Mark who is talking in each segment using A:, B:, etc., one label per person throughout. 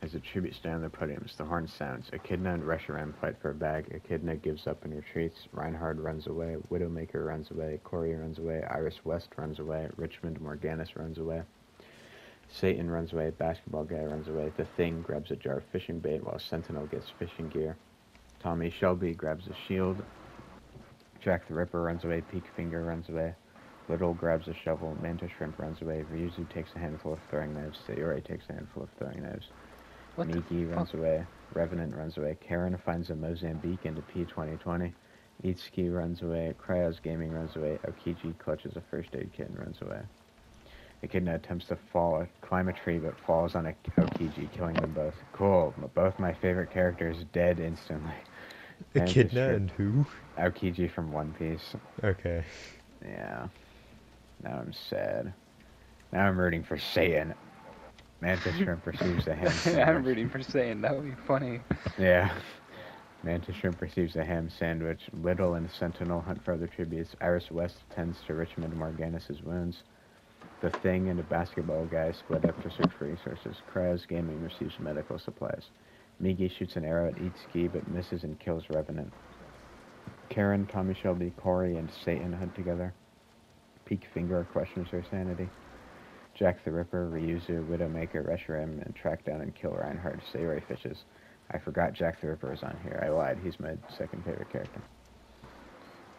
A: As a tribute stand on the podiums, the horn sounds. Echidna and Reshiram fight for a bag. Echidna gives up and retreats. Reinhardt runs away. Widowmaker runs away. Corey runs away. Iris West runs away. Richmond Morganus runs away. Satan runs away. Basketball guy runs away. The Thing grabs a jar of fishing bait while Sentinel gets fishing gear. Tommy Shelby grabs a shield. Jack the Ripper runs away. Peak Finger runs away. Little grabs a shovel. Manta Shrimp runs away. Ryuzu takes a handful of throwing knives. Sayori takes a handful of throwing knives.
B: What the
A: Miki runs away. Revenant runs away. Karen finds a Mozambique into P2020. Itsuki runs away. Cryos Gaming runs away. Aokiji clutches a first aid kit and runs away. Echidna attempts to fall, climb a tree, but falls on a Okiji, killing them both. Cool. Both my favorite characters dead instantly. Mantis
C: Echidna
A: Shrimp-
C: and who?
A: Aokiji from One Piece.
C: Okay.
A: Yeah. Now I'm sad. Now I'm rooting for Saiyan. Mantis Shrimp receives a ham
B: I'm rooting for saying that would be funny.
A: Yeah. Mantis Shrimp receives a ham sandwich. Little and Sentinel hunt for other tributes. Iris West tends to Richmond Morganus' wounds. The Thing and a basketball guy split up to search for resources. Cryos Gaming receives medical supplies. Migi shoots an arrow at Itsuki but misses and kills Revenant. Karen, Tommy Shelby, Corey, and Satan hunt together. Peak Finger questions her sanity. Jack the Ripper, Ryuzu, Widowmaker, Reshiram, and track down and kill Reinhardt. Sayori fishes. I forgot Jack the Ripper is on here. I lied. He's my second favorite character.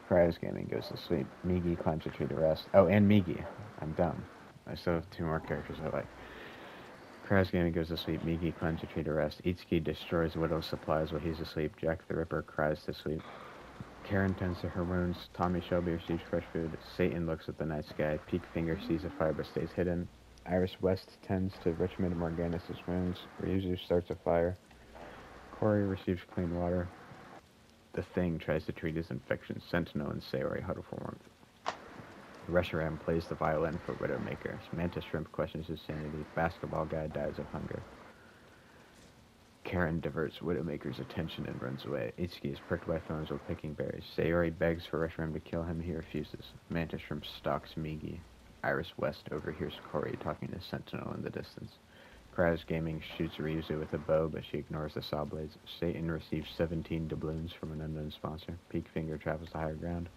A: Cryos Gaming goes to sleep. Migi climbs a tree to rest. Oh, and Migi. I'm dumb. I still have two more characters I like. Cryos Gaming goes to sleep. Migi climbs a tree to rest. Itsuki destroys Widow's supplies while he's asleep. Jack the Ripper cries to sleep. Karen tends to her wounds. Tommy Shelby receives fresh food. Satan looks at the night sky. Peak Finger sees a fire but stays hidden. Iris West tends to Richmond Morganus' wounds. Ryuzu starts a fire. Corey receives clean water. The Thing tries to treat his infection. Sentinel and Sayori huddle for warmth. Reshiram plays the violin for Widowmaker. Manta Shrimp questions his sanity. Basketball guy dies of hunger. Karen diverts Widowmaker's attention and runs away. Itsuki is pricked by thorns while picking berries. Sayori begs for Reshiram to kill him. He refuses. Mantis Shrimp stalks Migi. Iris West overhears Corey talking to Sentinel in the distance. Kraz Gaming shoots Ryuzu with a bow, but she ignores the saw blades. Satan receives 17 doubloons from an unknown sponsor. Peak Finger travels to higher ground.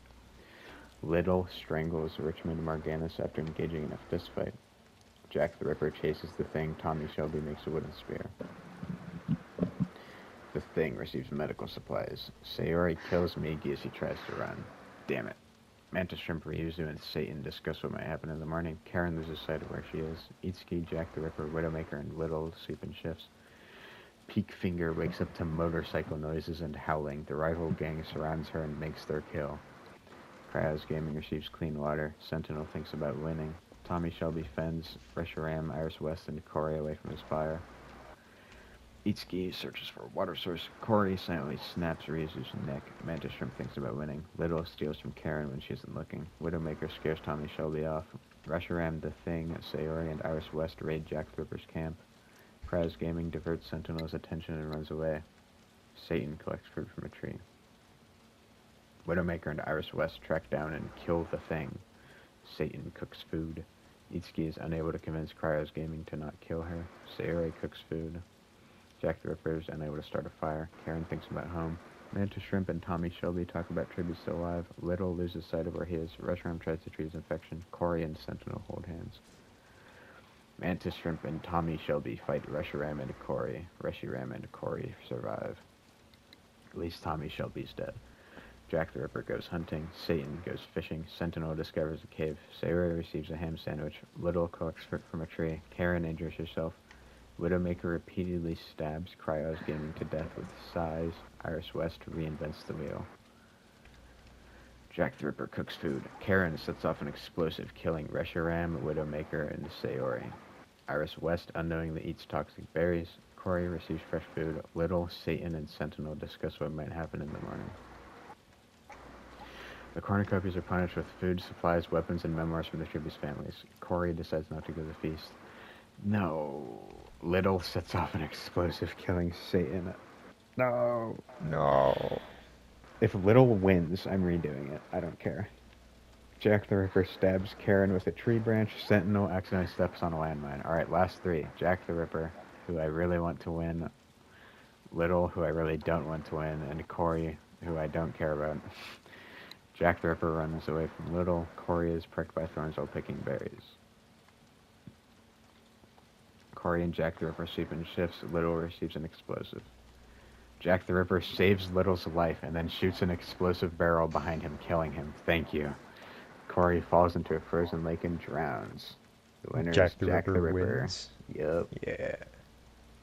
A: Little strangles Richmond Morganus after engaging in a fistfight. Jack the Ripper chases the thing. Tommy Shelby makes a wooden spear. The thing receives medical supplies. Sayori kills Migi as he tries to run. Damn it. Mantis Shrimp, Ryuzu, and Satan discuss what might happen in the morning. Karen loses sight of where she is. Itsuki, Jack the Ripper, Widowmaker, and Little sleep in shifts. Peak Finger wakes up to motorcycle noises and howling. The rival gang surrounds her and makes their kill. Kraz Gaming receives clean water. Sentinel thinks about winning. Tommy Shelby fends Reshiram, Iris West, and Corey away from his fire. Itsuki searches for a water source. Corey silently snaps Ryuzu's neck. Mantis Shrimp thinks about winning. Little steals from Karen when she isn't looking. Widowmaker scares Tommy Shelby off. Reshiram, The Thing, Sayori, and Iris West raid Jack Ripper's camp. Kraz Gaming diverts Sentinel's attention and runs away. Satan collects fruit from a tree. Widowmaker and Iris West track down and kill the Thing. Satan cooks food. Itsuki is unable to convince Cryos Gaming to not kill her. Sayori cooks food. Jack the Ripper is unable to start a fire. Karen thinks about home. Manta Shrimp and Tommy Shelby talk about tributes still alive. Little loses sight of where he is. Reshiram tries to treat his infection. Corey and Sentinel hold hands. Mantis Shrimp and Tommy Shelby fight Reshiram and Corey. Reshiram and Corey survive. At least Tommy Shelby's dead. Jack the Ripper goes hunting. Satan goes fishing. Sentinel discovers a cave. Sayori receives a ham sandwich. Little collects fruit from a tree. Karen injures herself. Widowmaker repeatedly stabs Cryos Gaming to death with sighs. Iris West reinvents the wheel. Jack the Ripper cooks food. Karen sets off an explosive, killing Reshiram, Widowmaker, and Sayori. Iris West unknowingly eats toxic berries. Corey receives fresh food. Little, Satan, and Sentinel discuss what might happen in the morning. The cornucopias are punished with food, supplies, weapons, and memoirs from the tributes' families. Corey decides not to go to the feast. No. Little sets off an explosive, killing Satan. No.
C: No.
A: If Little wins, I'm redoing it. I don't care. Jack the Ripper stabs Karen with a tree branch. Sentinel accidentally steps on a landmine. Alright, last three. Jack the Ripper, who I really want to win, Little, who I really don't want to win, and Corey, who I don't care about. Jack the Ripper runs away from Little. Corey is pricked by thorns while picking berries. Corey and Jack the Ripper sweep in shifts. Little receives an explosive. Jack the Ripper saves Little's life and then shoots an explosive barrel behind him, killing him. Thank you. Corey falls into a frozen lake and drowns. The winner
C: Jack
A: is
C: the
A: Jack
C: Ripper
A: the Ripper.
C: wins.
A: Yep.
C: Yeah.